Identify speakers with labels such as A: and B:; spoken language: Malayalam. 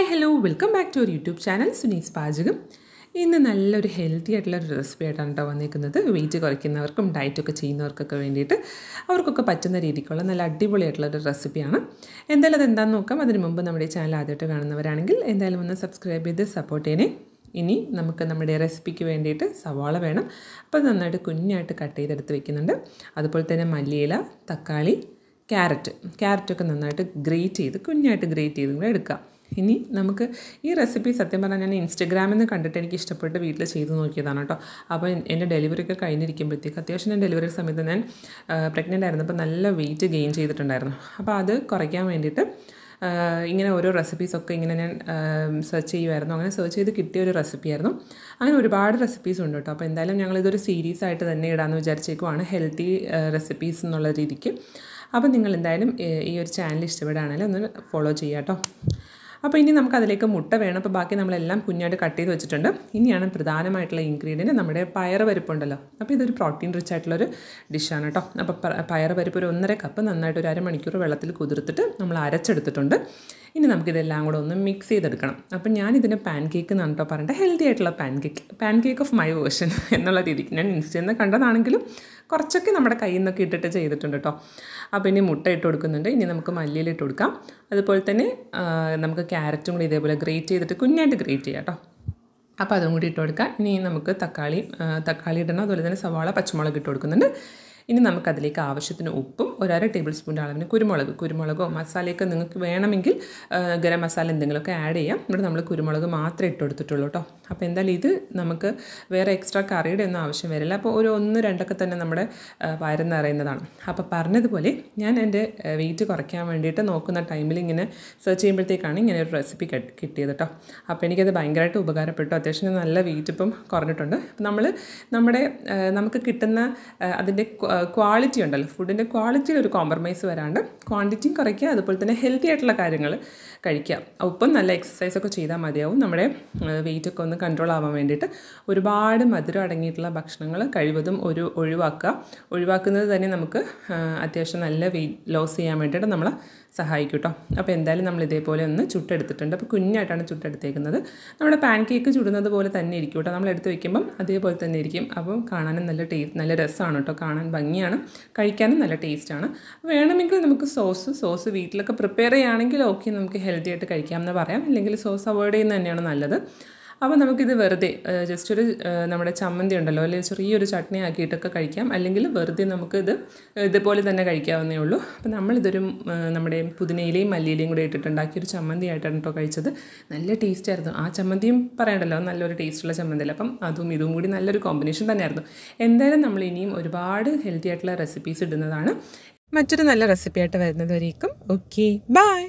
A: Hi hello welcome back to our YouTube channel Suni's പാചകം ഇന്ന് നല്ലൊരു ഹെൽത്തി ആയിട്ടുള്ള ഒരു റെസിപ്പി ആയിട്ടാണ് കേട്ടോ വന്നിരിക്കുന്നത് വെയിറ്റ് കുറയ്ക്കുന്നവർക്കും ഡയറ്റൊക്കെ ചെയ്യുന്നവർക്കൊക്കെ വേണ്ടിയിട്ട് അവർക്കൊക്കെ പറ്റുന്ന രീതിക്കുള്ള നല്ല അടിപൊളിയായിട്ടുള്ള ഒരു റെസിപ്പിയാണ് എന്തായാലും അത് എന്താണെന്ന് നോക്കാം. അതിന് മുമ്പ് നമ്മുടെ ചാനൽ ആദ്യമായിട്ട് കാണുന്നവരാണെങ്കിൽ എന്തായാലും ഒന്ന് സബ്സ്ക്രൈബ് ചെയ്ത് സപ്പോർട്ട് ചെയ്യണേ. ഇനി നമുക്ക് നമ്മുടെ റെസിപ്പിക്ക് വേണ്ടിയിട്ട് സവാള വേണം. അപ്പോൾ നന്നായിട്ട് കുഞ്ഞായിട്ട് കട്ട് ചെയ്തെടുത്ത് വെക്കുന്നുണ്ട്. അതുപോലെ തന്നെ മല്ലിയില തക്കാളി ക്യാരറ്റ് ക്യാരറ്റൊക്കെ നന്നായിട്ട് ഗ്രേറ്റ് ചെയ്ത് കുഞ്ഞായിട്ട് ഗ്രേറ്റ് ചെയ്ത് എടുക്കാം എടുക്കുക. ഇനി നമുക്ക് ഈ റെസിപ്പി സത്യം പറഞ്ഞാൽ ഞാൻ ഇൻസ്റ്റഗ്രാമിൽ നിന്ന് കണ്ടിട്ട് എനിക്ക് ഇഷ്ടപ്പെട്ട് വീട്ടിൽ ചെയ്ത് നോക്കിയതാണ് കേട്ടോ അപ്പോൾ എന്റെ ഡെലിവറി ഒക്കെ കഴിഞ്ഞിരിക്കുമ്പോഴത്തേക്ക് അത്യാവശ്യം ഞാൻ ഡെലിവറി സമയത്ത് ഞാൻ പ്രഗ്നന്റ് ആയിരുന്നു അപ്പോൾ നല്ല വെയിറ്റ് ഗെയിൻ ചെയ്തിട്ടുണ്ടായിരുന്നു. അപ്പോൾ അത് കുറയ്ക്കാൻ വേണ്ടിയിട്ട് ഇങ്ങനെ ഓരോ റെസിപ്പീസൊക്കെ ഇങ്ങനെ ഞാൻ സെർച്ച് ചെയ്യുമായിരുന്നു അങ്ങനെ സെർച്ച് ചെയ്ത് കിട്ടിയ ഒരു റെസിപ്പിയായിരുന്നു അങ്ങനെ ഒരുപാട് റെസിപ്പീസ് ഉണ്ട് കേട്ടോ അപ്പോൾ എന്തായാലും ഞങ്ങളിതൊരു സീരീസ് ആയിട്ട് തന്നെ ഇടാമെന്ന് വിചാരിച്ചേക്കുവാണ്. ഹെൽത്തി റെസിപ്പീസ് എന്നുള്ള രീതിക്ക്. അപ്പോൾ നിങ്ങൾ എന്തായാലും ഈ ഒരു ചാനൽ ഇഷ്ടപ്പെടുകയാണെങ്കിൽ ഒന്ന് ഫോളോ ചെയ്യാം കേട്ടോ അപ്പോൾ ഇനി നമുക്ക് അതിലേക്ക് മുട്ട വേണം. അപ്പോൾ ബാക്കി നമ്മളെല്ലാം കുഞ്ഞായിട്ട് കട്ട് ചെയ്ത് വെച്ചിട്ടുണ്ട്. ഇനിയാണ് പ്രധാനമായിട്ടുള്ള ഇൻഗ്രീഡിയന്റ് നമ്മുടെ പയർ പരിപ്പുണ്ടല്ലോ. അപ്പോൾ ഇതൊരു പ്രോട്ടീൻ റിച്ച് ആയിട്ടുള്ളൊരു ഡിഷാണ് കേട്ടോ അപ്പോൾ പയർ പരിപ്പ് ഒരു ഒന്നര കപ്പ് നന്നായിട്ട് ഒരു അരമണിക്കൂർ വെള്ളത്തിൽ കുതിർത്തിട്ട് നമ്മൾ അരച്ചെടുത്തിട്ടുണ്ട്. ഇനി നമുക്കിതെല്ലാം കൂടെ ഒന്ന് മിക്സ് ചെയ്തെടുക്കണം. അപ്പം ഞാനിതിന്റെ പാൻ കേക്ക് എന്നാണ് കേട്ടോ പറയേണ്ടത് ഹെൽത്തി ആയിട്ടുള്ള pancake pancake of my version എന്നുള്ള രീതിക്ക് ഞാൻ ഇൻസ്റ്റയിൽ നിന്ന് കണ്ടതാണെങ്കിലും കുറച്ചൊക്കെ നമ്മുടെ കയ്യിൽ നിന്നൊക്കെ ഇട്ടിട്ട് ചെയ്തിട്ടുണ്ട് കേട്ടോ അപ്പോൾ ഇനി മുട്ട ഇട്ട് കൊടുക്കുന്നുണ്ട്. ഇനി നമുക്ക് മല്ലിയിൽ ഇട്ട് കൊടുക്കാം. അതുപോലെ തന്നെ നമുക്ക് ക്യാരറ്റും കൂടി ഇതേപോലെ ഗ്രേറ്റ് ചെയ്തിട്ട് കുഞ്ഞായിട്ട് ഗ്രേറ്റ് ചെയ്യാം കേട്ടോ അപ്പോൾ അതും കൂടി ഇട്ട് കൊടുക്കാം. ഇനി നമുക്ക് തക്കാളി തക്കാളി ഇടണം. അതുപോലെ തന്നെ സവാള പച്ചമുളക് ഇട്ട് കൊടുക്കുന്നുണ്ട്. ഇനി നമുക്കതിലേക്ക് ആവശ്യത്തിന് ഉപ്പും ഒരര ടേബിൾ സ്പൂണിന്റെ അളവിന് കുരുമുളക് കുരുമുളകോ മസാലയൊക്കെ നിങ്ങൾക്ക് വേണമെങ്കിൽ ഗരം മസാല എന്തെങ്കിലുമൊക്കെ ആഡ് ചെയ്യാം. ഇവിടെ നമ്മൾ കുരുമുളക് മാത്രമേ ഇട്ട് കൊടുത്തിട്ടുള്ളൂ കേട്ടോ അപ്പോൾ എന്തായാലും ഇത് നമുക്ക് വേറെ എക്സ്ട്രാ കറിയുടെ ഒന്നും ആവശ്യം വരില്ല. അപ്പോൾ ഒരു ഒന്ന് രണ്ടൊക്കെ തന്നെ നമ്മുടെ വയറ് അറിയുന്നതാണ് അപ്പോൾ പറഞ്ഞതുപോലെ ഞാൻ എന്റെ വെയിറ്റ് കുറയ്ക്കാൻ വേണ്ടിയിട്ട് നോക്കുന്ന ടൈമിൽ ഇങ്ങനെ സെർച്ച് ചെയ്യുമ്പോഴത്തേക്കാണ് ഇങ്ങനെ ഒരു റെസിപ്പി കിട്ടിയത് കേട്ടോ അപ്പോൾ എനിക്കത് ഭയങ്കരമായിട്ട് ഉപകാരപ്പെട്ടു. അത്യാവശ്യം നല്ല വെയിറ്റ് ഇപ്പം കുറഞ്ഞിട്ടുണ്ട്. നമ്മൾ നമ്മുടെ നമുക്ക് കിട്ടുന്ന അതിന്റെ ക്വാളിറ്റി ഉണ്ടല്ലോ. ഫുഡിന്റെ ക്വാളിറ്റിയിൽ ഒരു കോംപ്രമൈസ് വരാണ്ട് ക്വാണ്ടിറ്റിയും കുറയ്ക്കുക അതുപോലെ തന്നെ ഹെൽത്തി ആയിട്ടുള്ള കാര്യങ്ങൾ കഴിക്കുക. ഒപ്പം നല്ല എക്സസൈസ് ഒക്കെ ചെയ്താൽ മതിയാവും. നമ്മുടെ വെയിറ്റൊക്കെ ഒന്ന് കൺട്രോൾ ആവാൻ വേണ്ടിയിട്ട് ഒരുപാട് മധുരം അടങ്ങിയിട്ടുള്ള ഭക്ഷണങ്ങൾ കഴിവതും ഒരു ഒഴിവാക്കുക. ഒഴിവാക്കുന്നത് തന്നെ നമുക്ക് അത്യാവശ്യം നല്ല വെയിറ്റ് ലോസ് ചെയ്യാൻ വേണ്ടിയിട്ട് നമ്മളെ സഹായിക്കും കേട്ടോ അപ്പോൾ എന്തായാലും നമ്മൾ ഇതേപോലെ ഒന്ന് ചുട്ടെടുത്തിട്ടുണ്ട്. അപ്പോൾ കുഞ്ഞായിട്ടാണ് ചുട്ടെടുത്തേക്കുന്നത്. നമ്മുടെ പാൻ കേക്ക് ചുടുന്നത് പോലെ തന്നെ ഇരിക്കും കേട്ടോ നമ്മൾ എടുത്ത് വയ്ക്കുമ്പം അതേപോലെ തന്നെ ഇരിക്കും. അപ്പം കാണാനും നല്ല ടേസ്റ്റ് നല്ല രസമാണ് കേട്ടോ കാണാൻ ഭംഗിയാണ്. കഴിക്കാനും നല്ല ടേസ്റ്റാണ്. വേണമെങ്കിൽ നമുക്ക് സോസ് സോസ് വീട്ടിലൊക്കെ പ്രിപ്പയർ ചെയ്യുകയാണെങ്കിൽ ഓക്കെ നമുക്ക് ഹെൽത്തി ആയിട്ട് കഴിക്കാം എന്ന് പറയാം. അല്ലെങ്കിൽ സോസ് അവോയ്ഡ് ചെയ്യുന്നത് തന്നെയാണ് നല്ലത്. അപ്പോൾ നമുക്കിത് വെറുതെ ജസ്റ്റ് ഒരു നമ്മുടെ ചമ്മന്തി ഉണ്ടല്ലോ അല്ലെങ്കിൽ ചെറിയൊരു ചട്നി ആക്കിയിട്ടൊക്കെ കഴിക്കാം. അല്ലെങ്കിൽ വെറുതെ നമുക്കിത് ഇതുപോലെ തന്നെ കഴിക്കാവുന്നേ ഉള്ളൂ. അപ്പോൾ നമ്മളിതൊരു നമ്മുടെ പുതിനയിലയും മല്ലിയിലയും കൂടെ ഇട്ടിട്ടുണ്ടാക്കിയൊരു ചമ്മന്തി ആയിട്ടാണ് കേട്ടോ കഴിച്ചത്. നല്ല ടേസ്റ്റ് ആയിരുന്നു. ആ ചമ്മന്തിയും പറയണ്ടല്ലോ നല്ലൊരു ടേസ്റ്റുള്ള ചമ്മന്തിയല്ല. അപ്പം അതും ഇതും കൂടി നല്ലൊരു കോമ്പിനേഷൻ തന്നെയായിരുന്നു. എന്തായാലും നമ്മൾ ഇനിയും ഒരുപാട് ഹെൽത്തി ആയിട്ടുള്ള റെസിപ്പീസ് ഇടുന്നതാണ്. മറ്റൊരു നല്ല റെസിപ്പി ആയിട്ട് വരുന്നത് വരേക്കും ഓക്കെ ബൈ